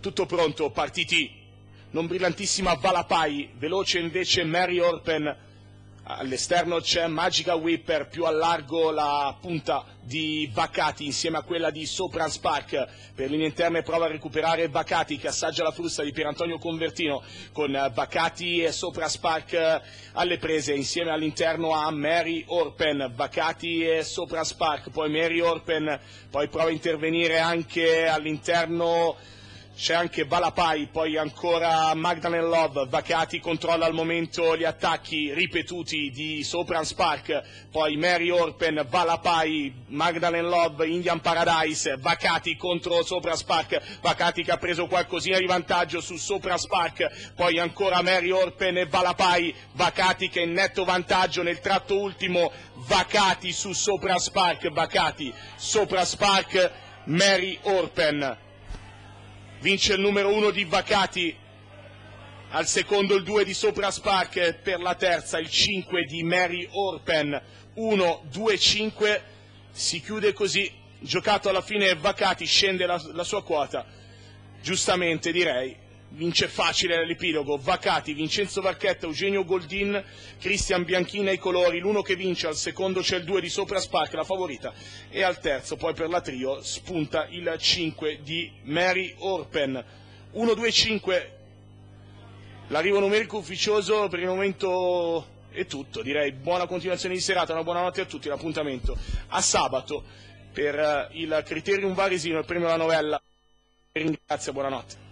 Tutto pronto, partiti. Non brillantissima Valapai, veloce invece Mary Orpen. All'esterno c'è Magica Whipper, più a largo la punta di Vacati insieme a quella di Sopran Spark. Per linee interne prova a recuperare Vacati che assaggia la frusta di Pierantonio Convertino con Vacati e Sopran Spark alle prese insieme all'interno a Mary Orpen. Vacati e Sopran Spark, poi Mary Orpen, poi prova a intervenire anche all'interno c'è anche Valapai, poi ancora Magdalene Love, Vacati controlla al momento gli attacchi ripetuti di Sopran Spark, poi Mary Orpen, Valapai, Magdalene Love, Indian Paradise, Vacati contro Sopran Spark, Vacati che ha preso qualcosina di vantaggio su Sopran Spark, poi ancora Mary Orpen e Valapai, Vacati che in netto vantaggio nel tratto ultimo, Vacati su Sopran Spark, Vacati, Sopran Spark, Mary Orpen vince il numero uno di Vacati, al secondo il 2 di Sopra Spark, per la terza il 5 di Mary Orpen, 1-2-5, si chiude così, giocato alla fine Vacati, scende la, la sua quota, giustamente direi, vince facile l'epilogo, Vacati, Vincenzo Varchetta, Eugenio Goldin, Cristian Bianchina ai colori, l'uno che vince, al secondo c'è il 2 di Sopra Spark, la favorita, e al terzo poi per la trio spunta il 5 di Mary Orpen. 1-2-5, l'arrivo numerico ufficioso per il momento è tutto, direi buona continuazione di serata, una buona notte a tutti, l'appuntamento a sabato per il Criterium Varesino, il premio alla novella. Ringrazio, buonanotte.